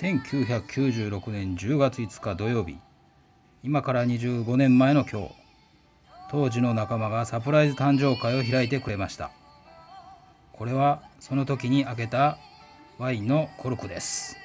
1996年10月5日土曜日。今から25年前の今日。当時の仲間がサプライズ誕生会を開いてくれました。これはその時に開けたワインのコルクです。